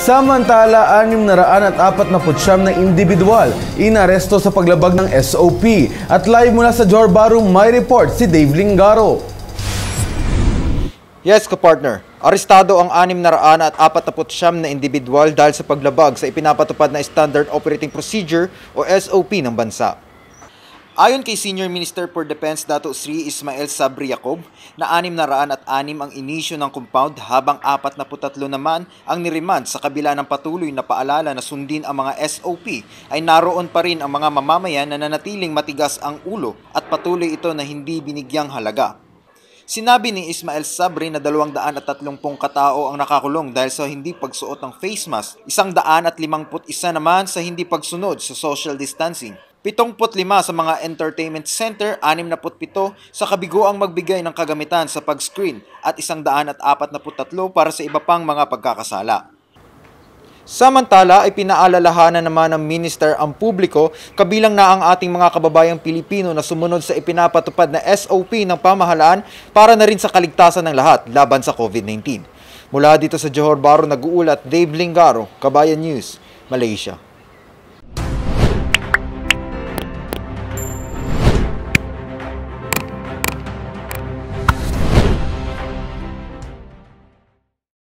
Samantala, 649 na individual inaresto sa paglabag ng SOP. At live mula sa Johor Bahru, may report si Dave Lingaro. Yes, ka-partner. Arestado ang 649 na individual dahil sa paglabag sa ipinapatupad na Standard Operating Procedure o SOP ng bansa. Ayon kay Senior Minister for Defense Dato Sri Ismail Sabri Yacob, na 606 ang inisyo ng compound habang 43 naman ang niremand sa kabila ng patuloy na paalala na sundin ang mga SOP ay naroon pa rin ang mga mamamayan na nanatiling matigas ang ulo at patuloy ito na hindi binigyang halaga. Sinabi ni Ismail Sabri na 230 katao ang nakakulong dahil sa hindi pagsuot ng face mask, 151 naman sa hindi pagsunod sa social distancing. 75 sa mga entertainment center, 67 sa kabiguang magbigay ng kagamitan sa pag-screen at 143 para sa iba pang mga pagkakasala. Samantala ay pinaalalahanan naman ng minister ang publiko kabilang na ang ating mga kababayang Pilipino na sumunod sa ipinapatupad na SOP ng pamahalaan para na rin sa kaligtasan ng lahat laban sa COVID-19. Mula dito sa Johor Bahru nag-uulat Dave Lingaro, Kabayan News, Malaysia.